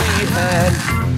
baby.